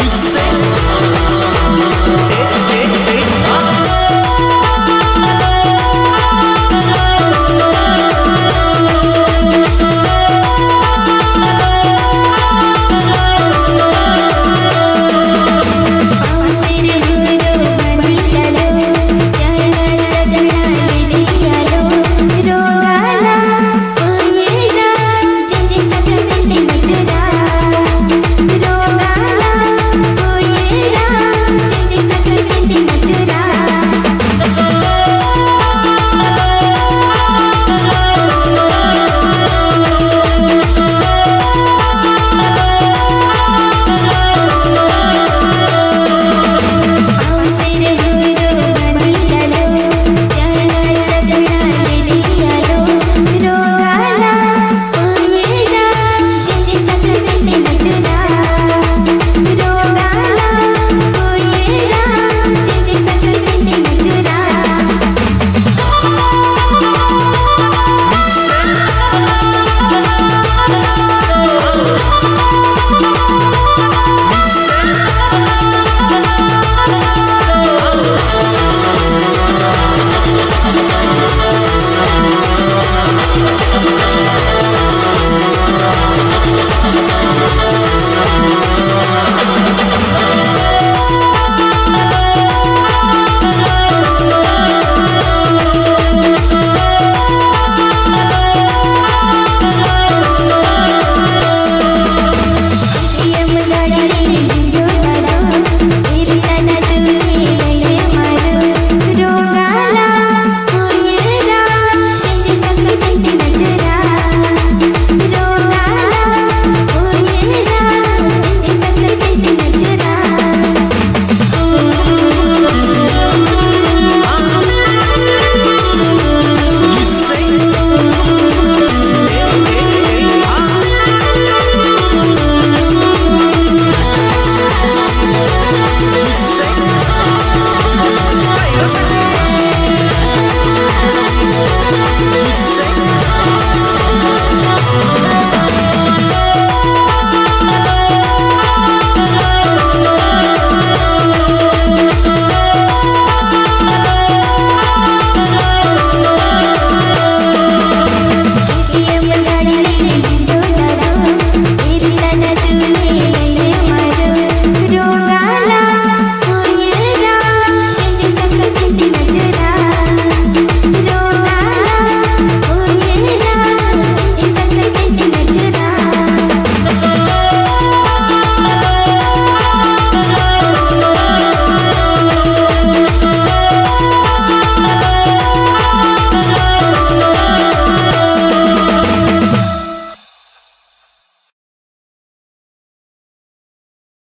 You